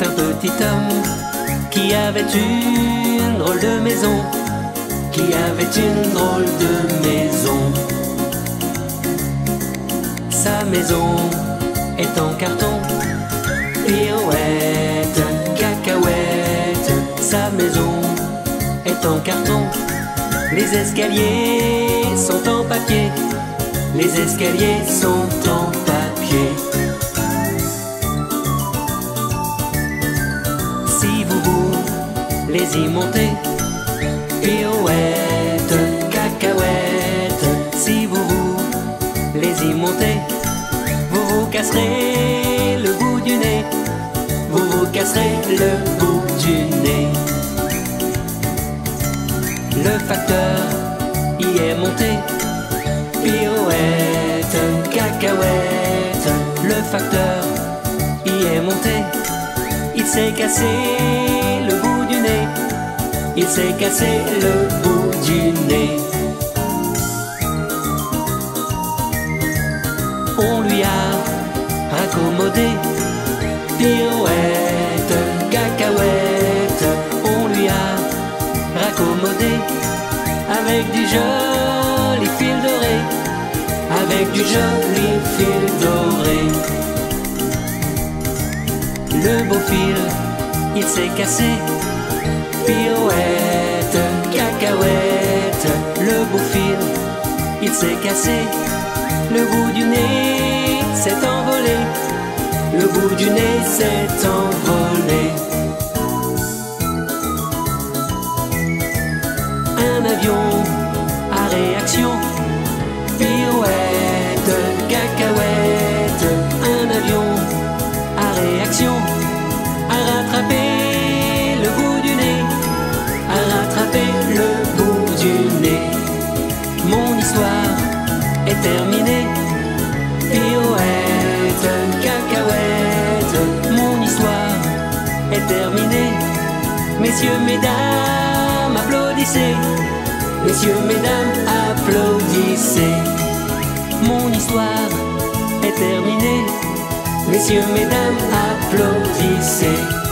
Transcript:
un petit homme qui avait une drôle de maison, qui avait une drôle de maison. Sa maison est en carton, pirouette, cacahuète. Sa maison est en carton, les escaliers sont en papier, les escaliers sont en Si vous les y montez, pirouette, cacahuète, si vous les y montez, vous vous casserez le bout du nez, vous vous casserez le bout du nez. Le facteur y est monté, pirouette, cacahuète, le facteur y est monté, s'est cassé le bout du nez, il s'est cassé le bout du nez. On lui a raccommodé, pirouette, cacahuète, on lui a raccommodé avec du joli fil doré, avec du joli fil doré. Le beau fil, il s'est cassé, pirouette, cacahuète, le beau fil, il s'est cassé, le bout du nez s'est envolé, le bout du nez s'est envolé. Est terminée, pirouette, cacahuète, mon histoire est terminée. Messieurs, mesdames, applaudissez, messieurs, mesdames, applaudissez. Mon histoire est terminée. Messieurs, mesdames, applaudissez.